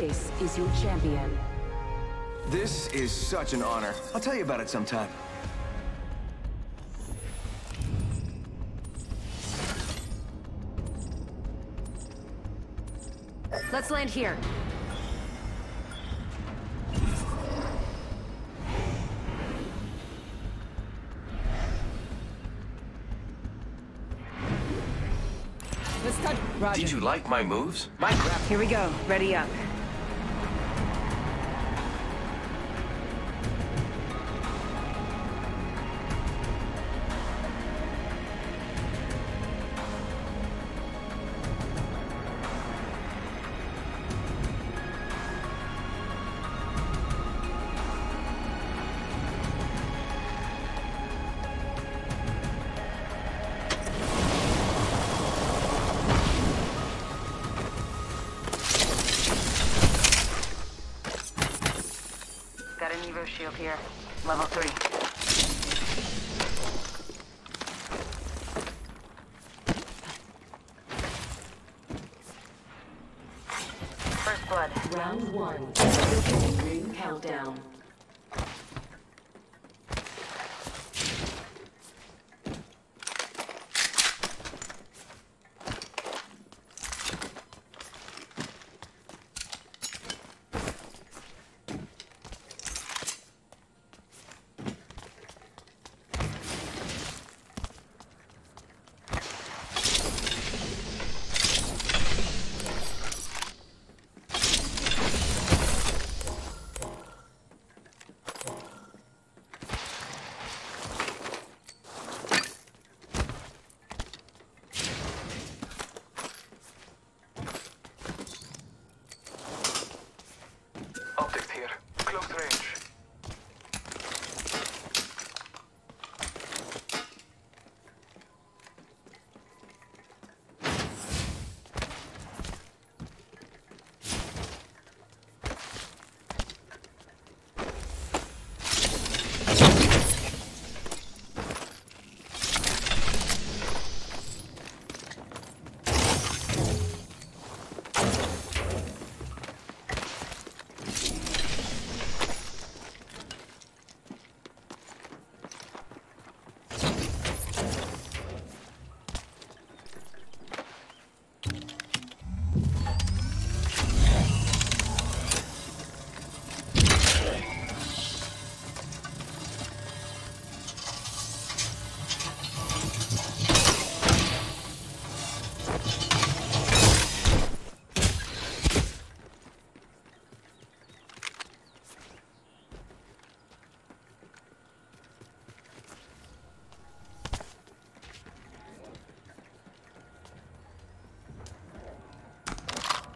This is your champion. This is such an honor. I'll tell you about it sometime. Let's land here. Let's touch. Roger. Did you like my moves? My grab. Here we go. Ready up. Evo shield here. Level 3. First blood. Round one. Ring countdown.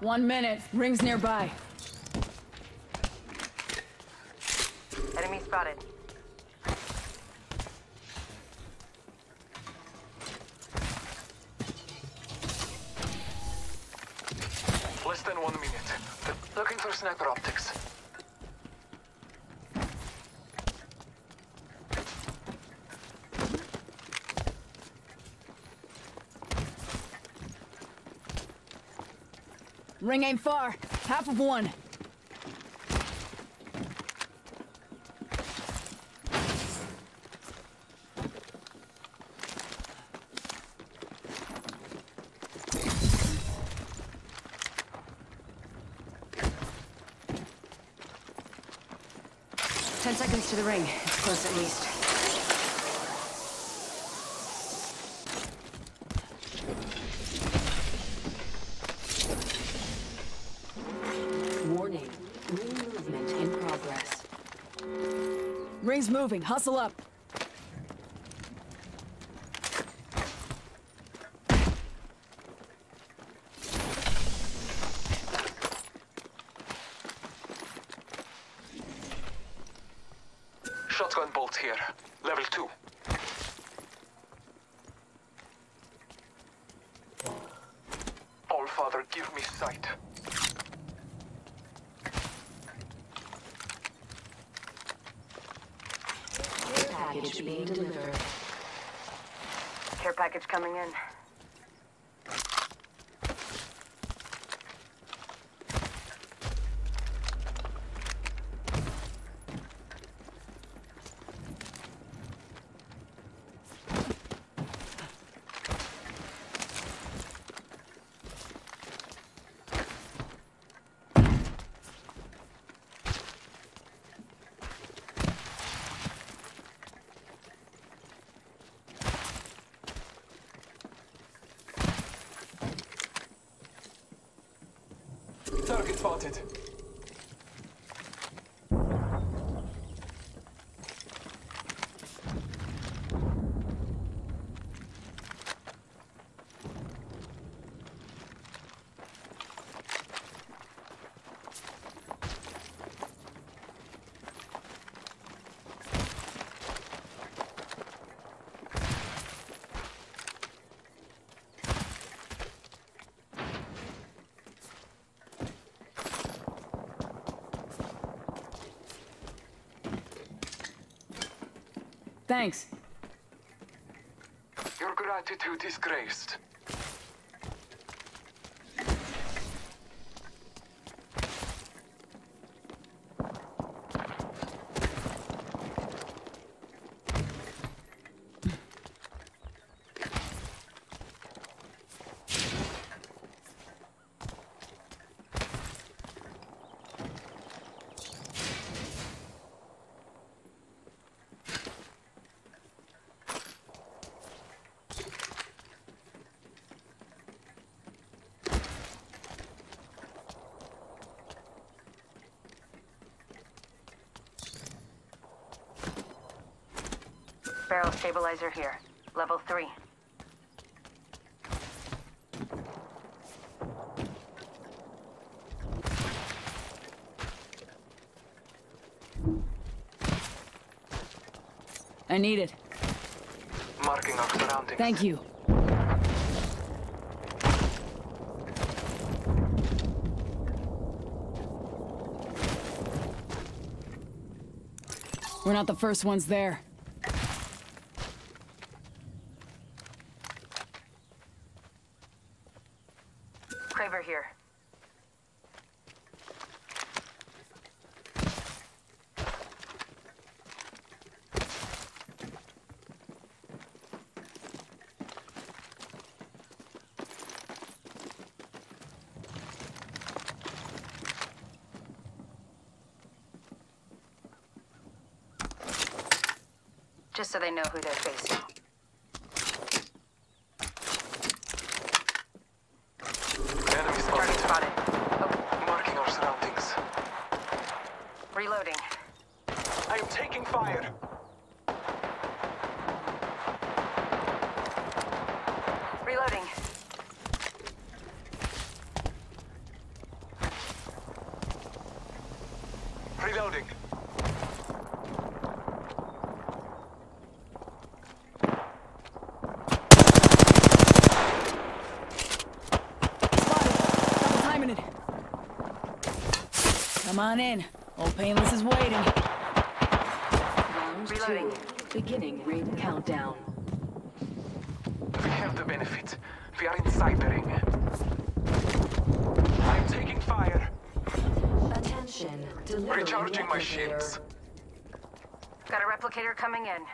One minute. Rings nearby. Enemy spotted. Less than one minute. Looking for sniper optics. Ring ain't far. Half of one. Ten seconds to the ring. It's close at least. Moving. Hustle up. Shotgun bolt here. Level 2. All Father, give me sight. Package being delivered. Care package coming in. Target spotted. Thanks. Your gratitude is graced. Barrel stabilizer here. Level 3. I need it. Marking our surroundings. Thank you. We're not the first ones there. Kraber here. So they know who they're facing. Enemy Target spotted. spotted. Oh, Marking our surroundings. reloading. I am taking fire. Reloading. Reloading. Spotted. Double timing it. Come on in. Old Painless is waiting. Round Reloading. two. Beginning ring countdown. We have the benefit. We are inside the ring. I am taking fire. Attention. Delivering Recharging my replicator. shields. Got a replicator coming in.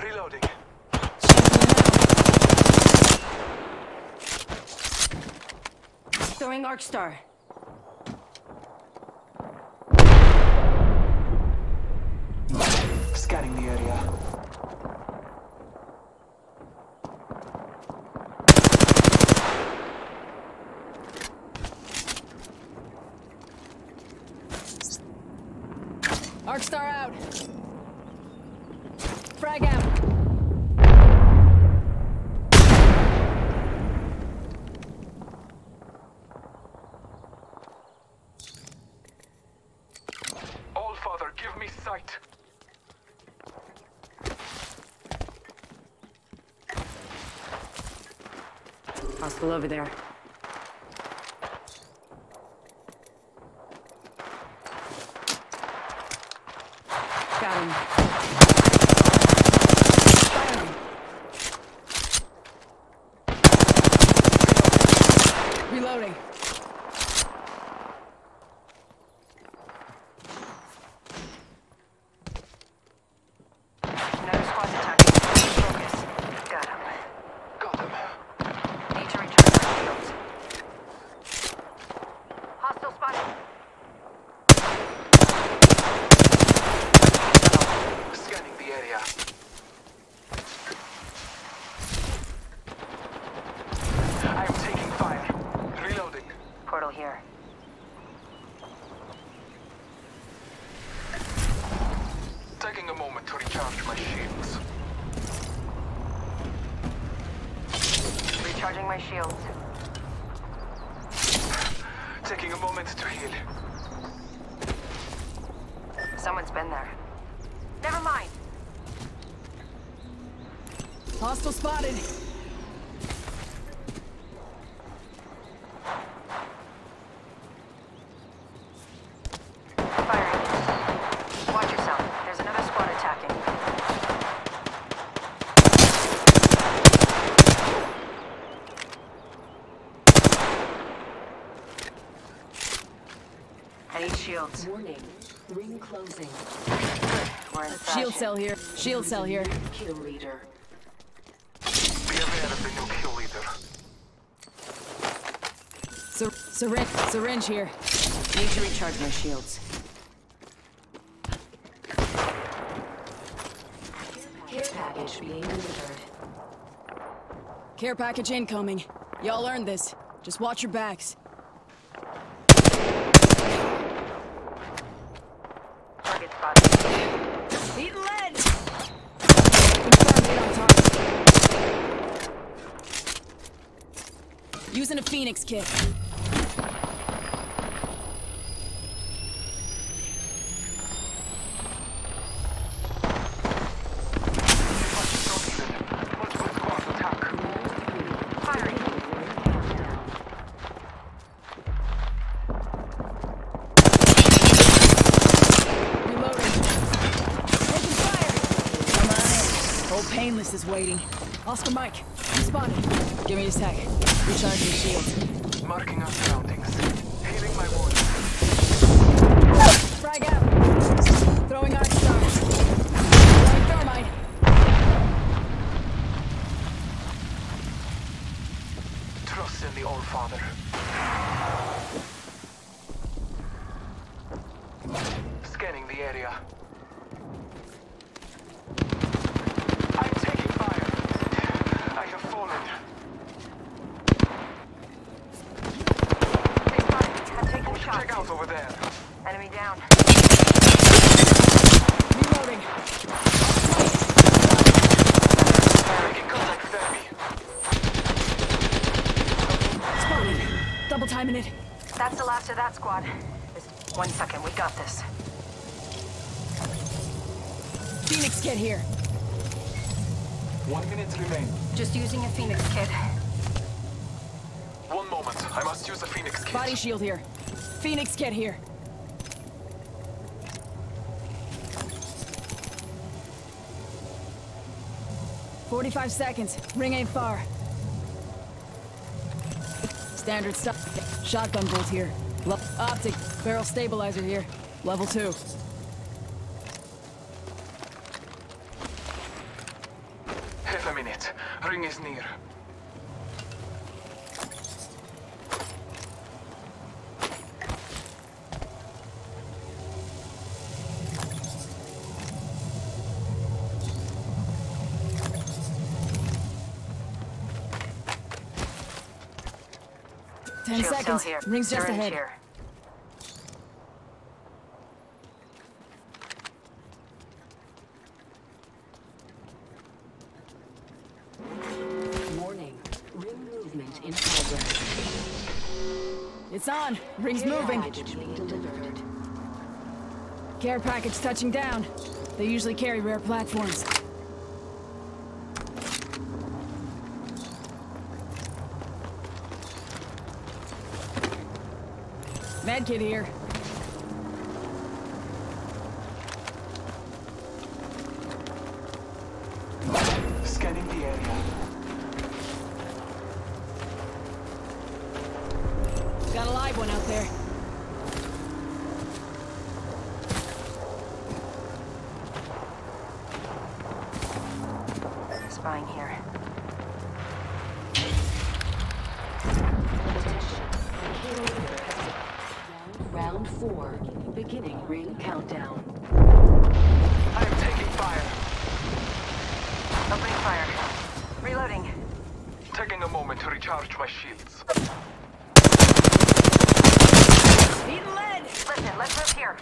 Reloading. Throwing Arcstar. Scanning the area. Arcstar out. Frag out. All Father, give me sight. Hostile over there. Got him. Reloading. Another squad's attacking. Focus. Got him. Got him. Need to return to fields. Hostile spotted. Scanning the area. I am taking Recharging my shields. Taking a moment to heal. Someone's been there. Never mind. Hostile spotted. Firing. Watch yourself. There's another squad attacking. I need shields. Warning. Ring closing. We're Shield cell here. Shield cell here. Kill leader. Be aware of the new kill leader. Syr syringe. Syringe here. Need to recharge my shields. Care package being delivered. Care package incoming. Y'all earned this. Just watch your backs. Using a Phoenix kit. Multiple squads attack. Firing. Reloading. Taking fire! Come on in. Old Painless is waiting. Oscar Mike, I'm spotted. Give me a sec. Recharging shield. Marking our surroundings. Healing my wounds. Frag out. Throwing Arc Star. Throwing Thermite. Trust in the All Father. Scanning the area. I'm taking fire. I have fallen. They spotted me. I'm taking shots. Check out over there. Enemy down. Reloading. Making contact with enemy. Spotted. Double timing it. That's the that squad. Just one second. We got this. Phoenix kit here. One minute remain. Just using a Phoenix kit. One moment. I must use the Phoenix kit. Body shield here. Phoenix kit here. Forty-five seconds. Ring ain't far. Standard stuff. Shotgun bolt here. Le optic. Barrel stabilizer here. Level two. Half a minute. Ring is near. Ten Shield seconds. here. Ring's just Syringe ahead. Here. Package delivered. Care package touching down. They usually carry rare platforms. Medkit here. Scanning the area. Got a live one out there. Spying here. Kill leader has Round four. Beginning ring countdown. I am taking fire. Opening fire. Reloading. Taking a moment to recharge my shields. Eating lead! Listen, let's move here.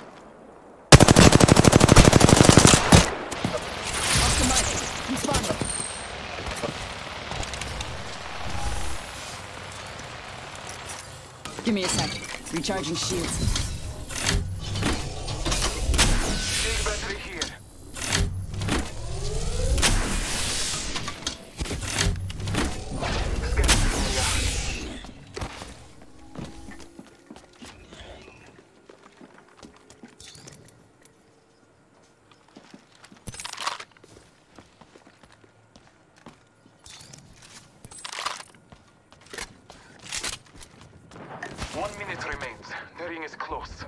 Oscar Mike, responding. Give me a sec. Recharging shields. Big battery here. Scanning the area. One minute remains. The ring is close.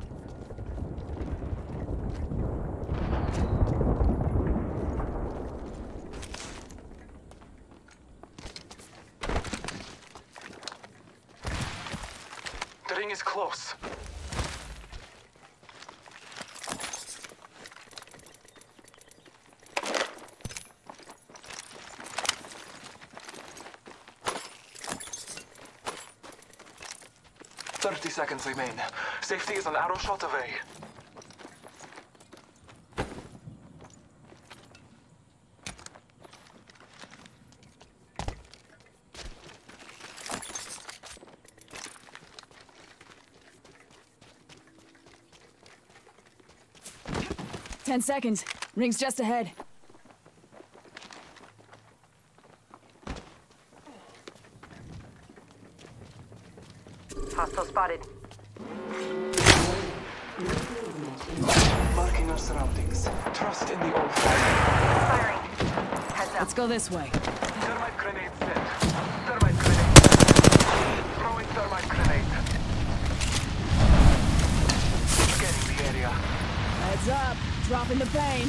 The ring is close. Thirty seconds remain. Safety is an arrow shot away. Ten seconds. Ring's just ahead. Hostile spotted. Marking our surroundings. Trust in the All Father. Firing. Heads up. Let's go this way. Thermite grenade set. Thermite grenade set. Throwing thermite grenade. Scanning the area. Heads up. Dropping the pain.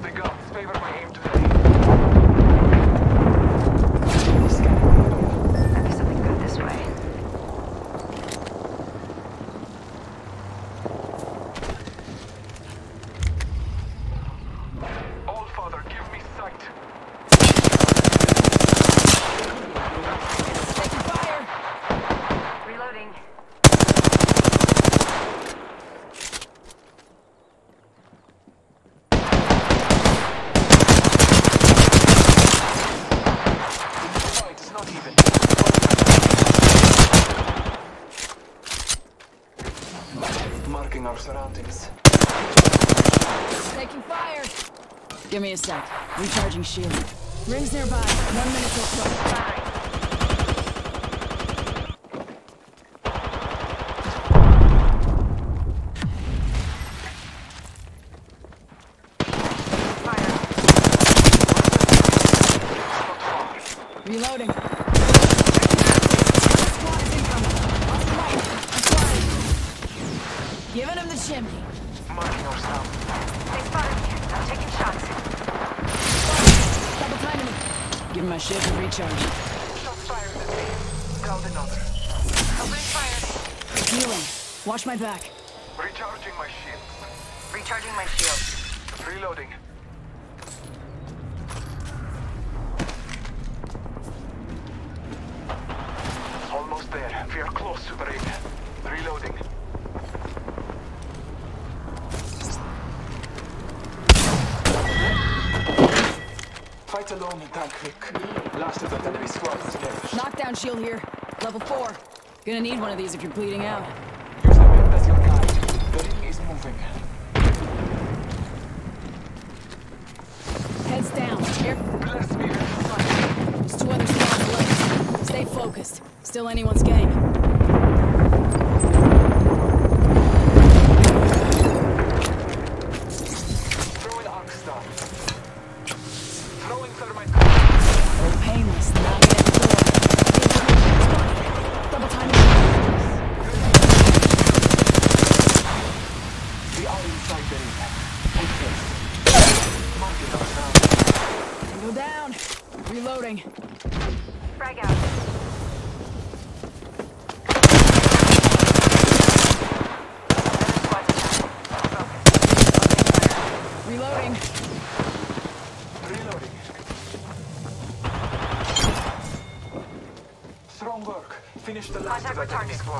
The gods favor my aim today. Scanning. Might be something good this way. All Father, give me sight. Taking fire. Reloading. Fight is not even. Marking our surroundings. Taking fire. Give me a sec. Recharging shield. Rings nearby. One minute till. Fire. Reloading. Giving him the chimney. Marking Give him my shield to recharge. Shots fired at me. Down another. Opening fire. Healing. Watch my back. Recharging my shields. Recharging my shield. Reloading. Fight alone quick. Last of the enemy squad. Knockdown shield here. Level four. Gonna need one of these if you're bleeding out. Use the as your guide. The ring is moving. Heads down. Here. Bless me. There's two other squads left. Stay focused. Still anyone's game. Throwing arc star. Throwing thermite. Oh, painless. Now get at the door. Double time. We are inside the ring. Okay. Marking our surroundings. Go down. Reloading. Frag out. Another squad's attacking. Focus. Reloading. Reloading. Strong work. Finish the last of Contact that enemy returning. squad.